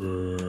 Uh...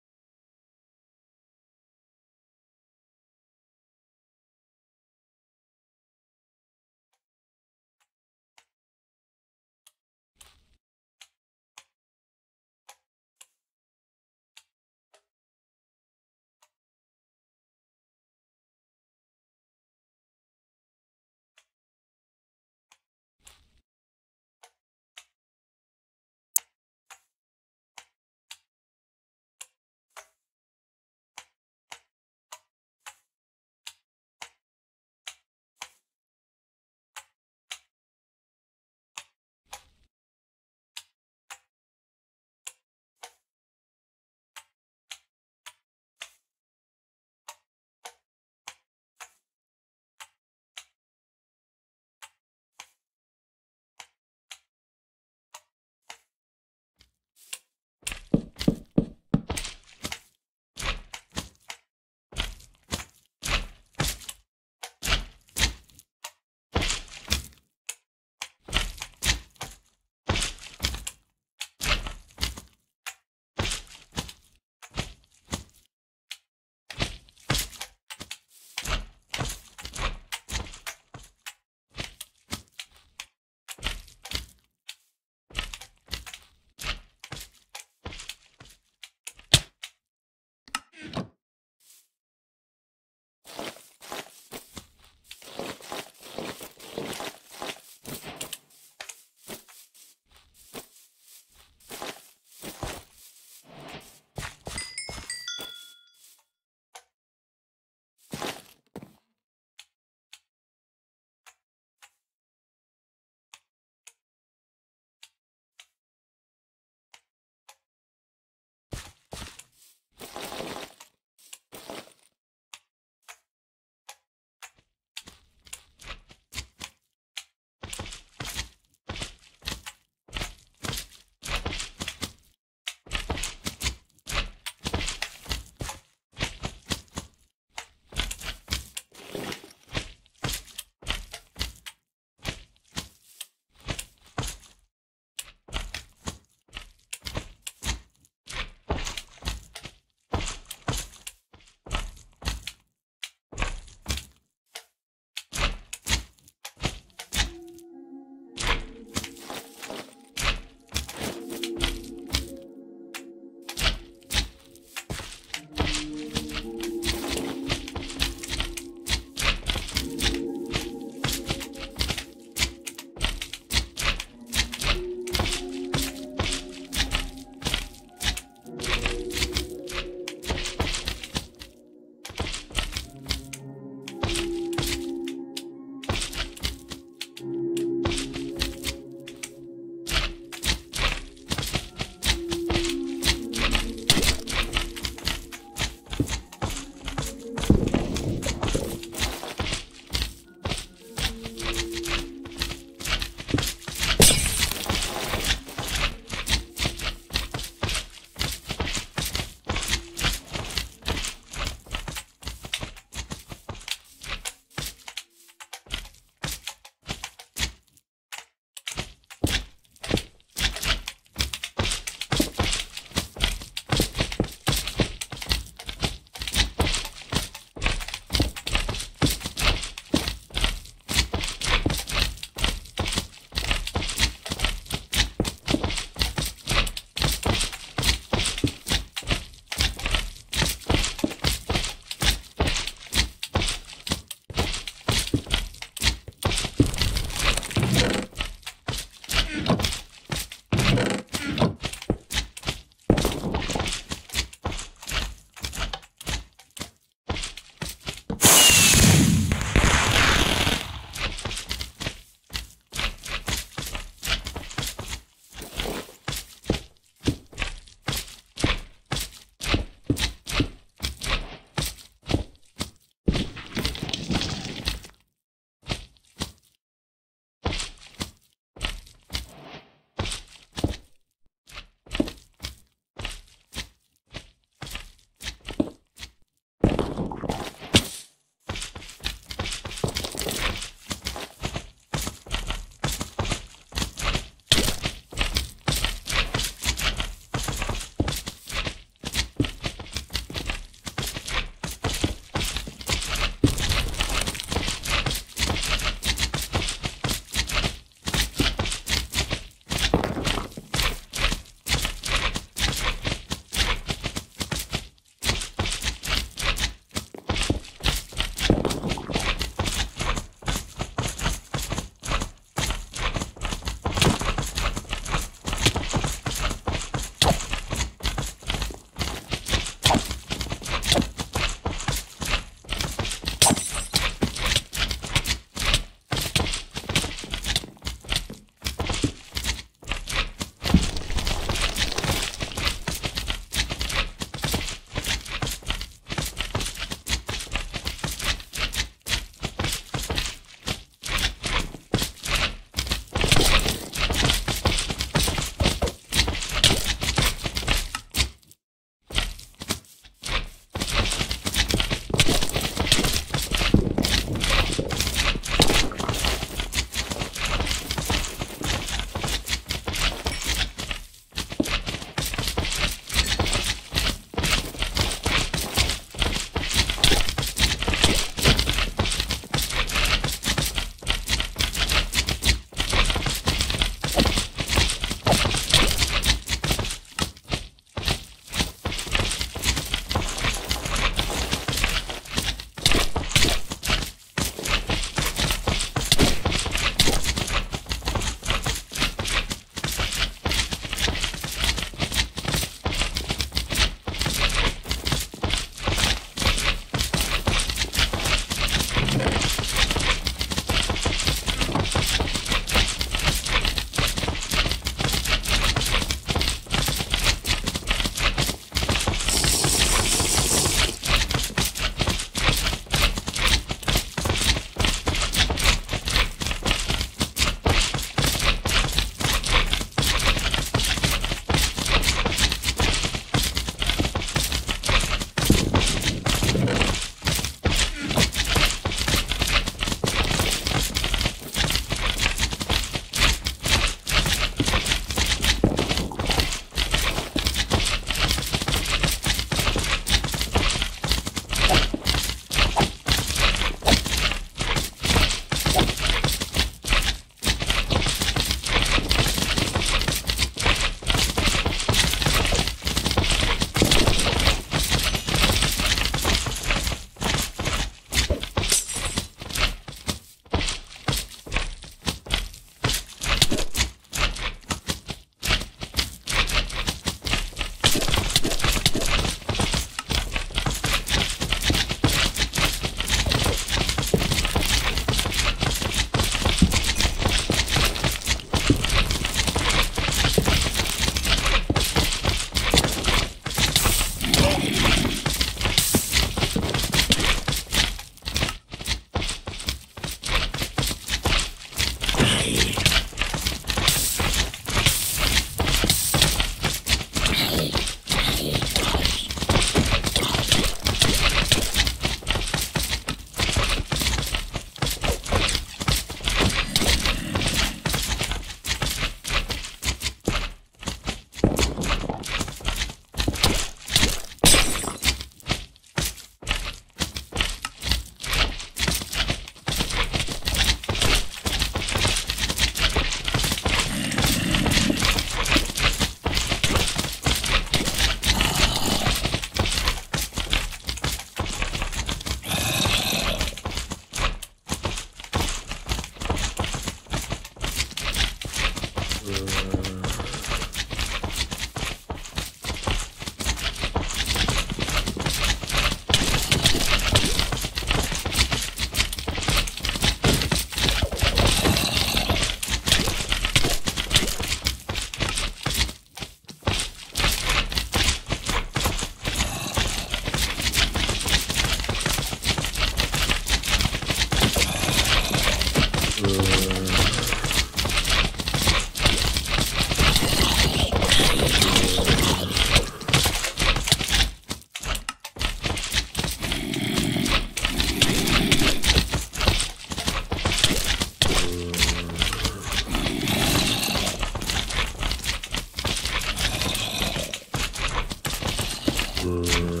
Música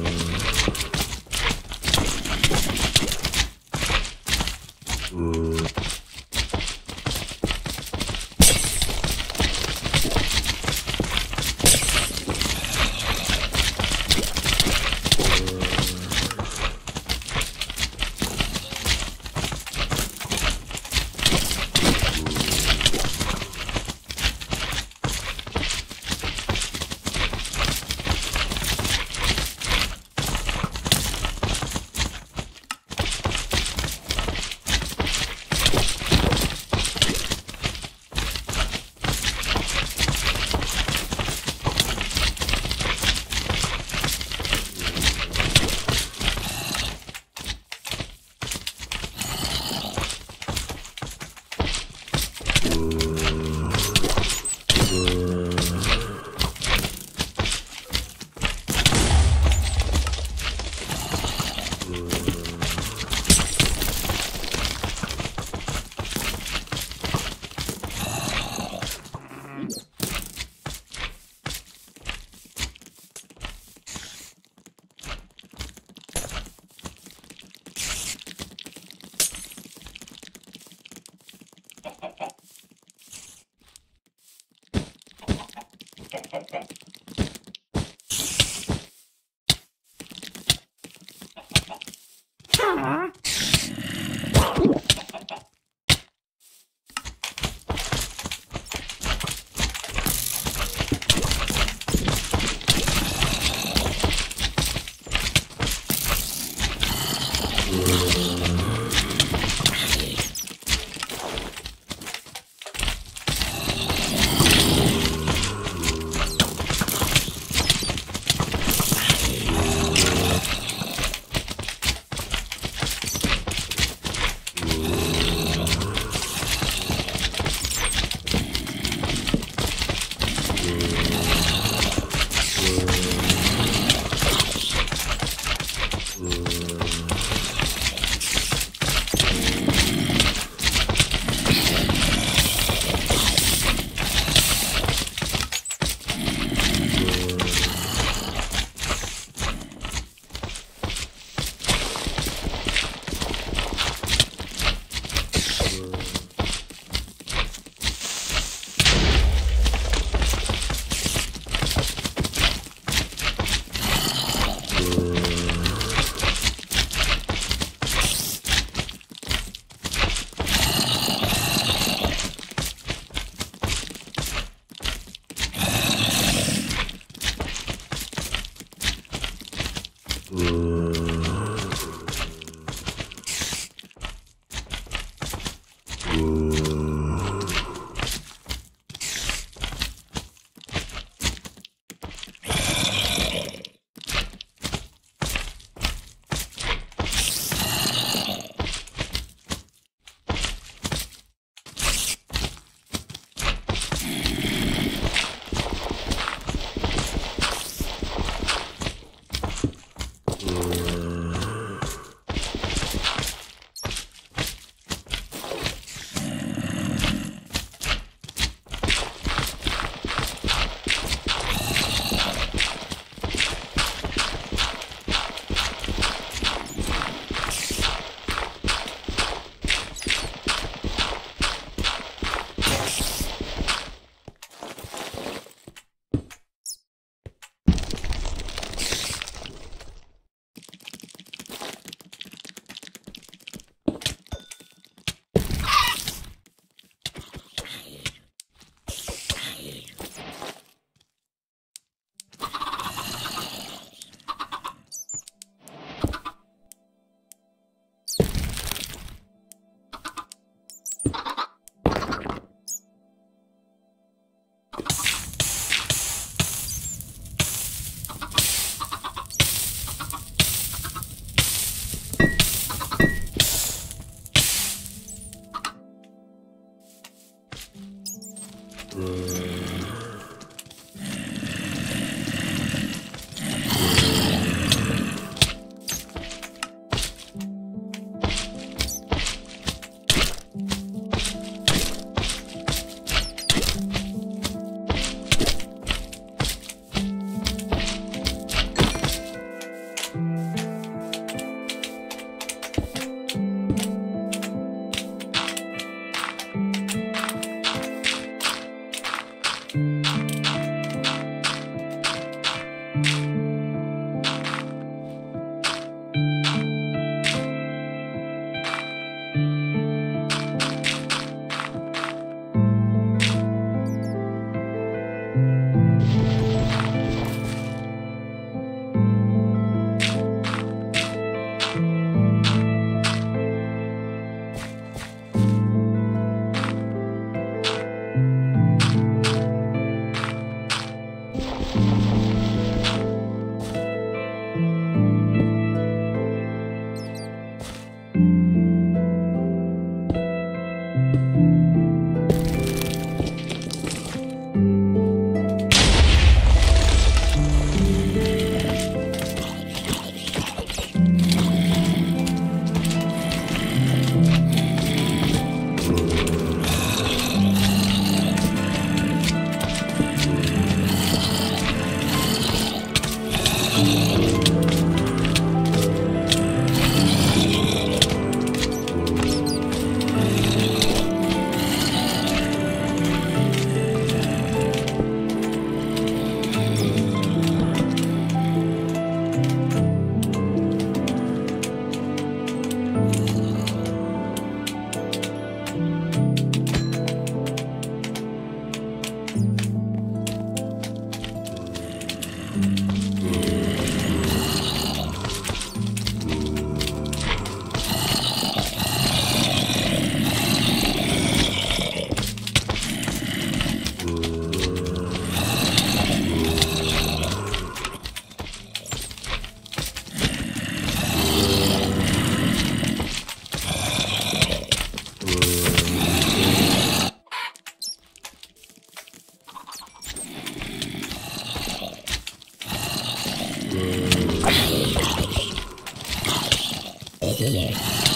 here.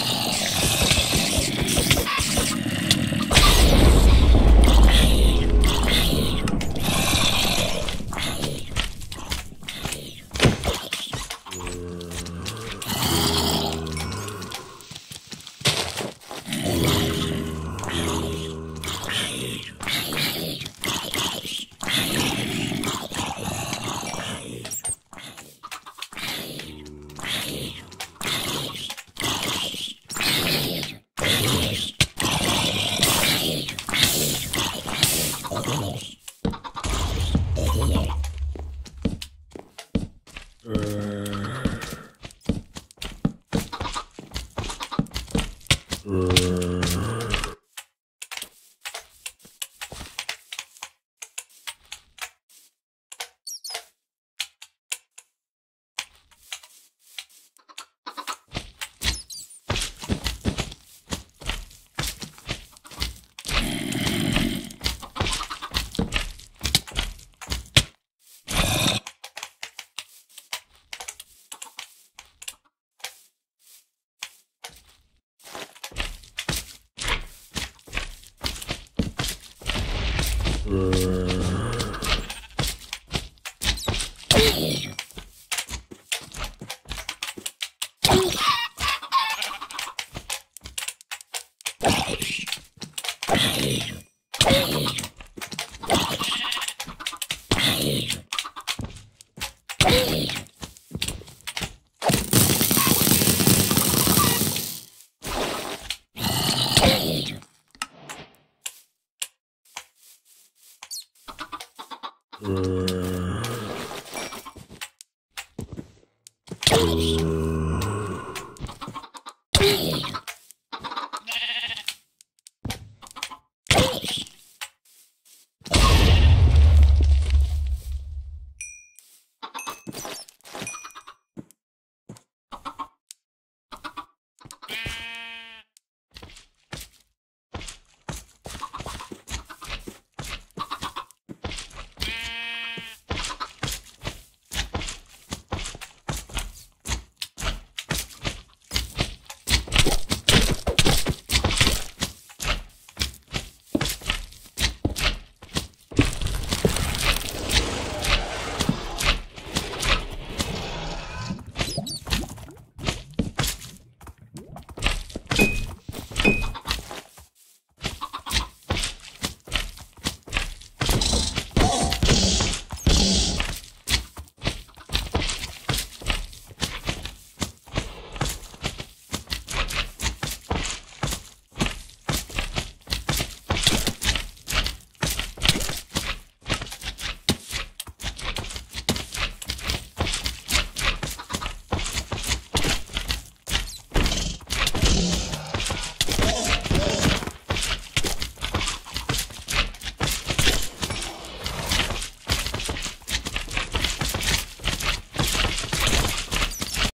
嗯